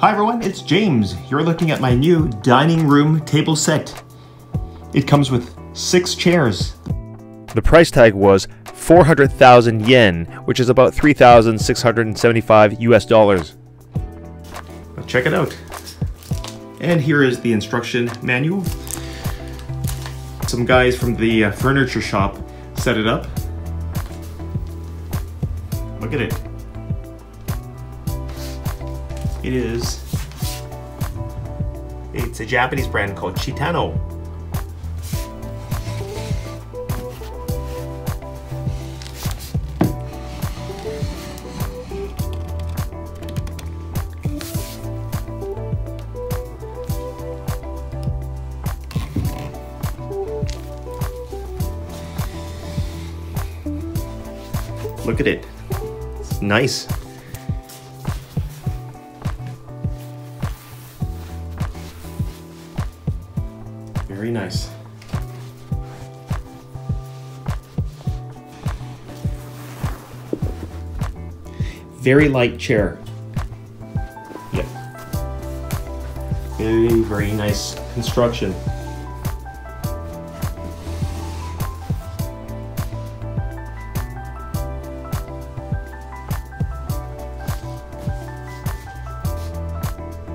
Hi everyone, it's James. You're looking at my new dining room table set. It comes with six chairs. The price tag was 400,000 yen, which is about 3,675 US dollars. Check it out. And here is the instruction manual. Some guys from the uh, furniture shop set it up. Look at it. It is, it's a Japanese brand called Chitano. Look at it. It's nice. Very nice. Very light chair. Yep. Very, very nice construction.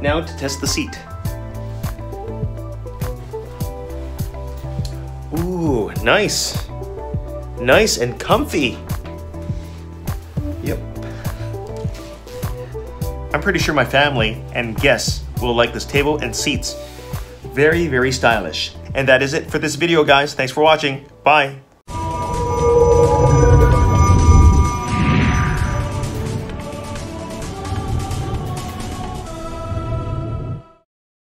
Now to test the seat. Nice. Nice and comfy. Yep. I'm pretty sure my family and guests will like this table and seats. Very, very stylish. And that is it for this video, guys. Thanks for watching. Bye.